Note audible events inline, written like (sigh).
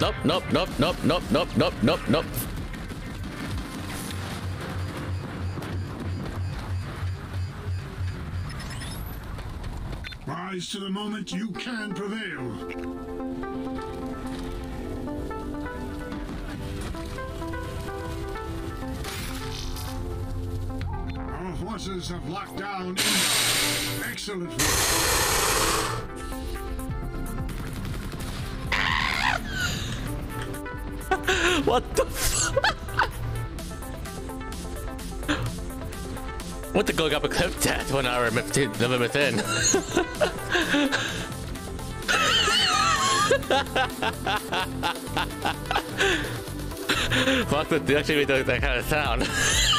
nope, nope, nope, nope, nope, nope, nope, nope, nope. Rise to the moment you can prevail. Our horses have locked down. Excellent work. what the What the going up a cliff tat when I remember to the limit in? Fuck, that actually made that kind of sound. (laughs)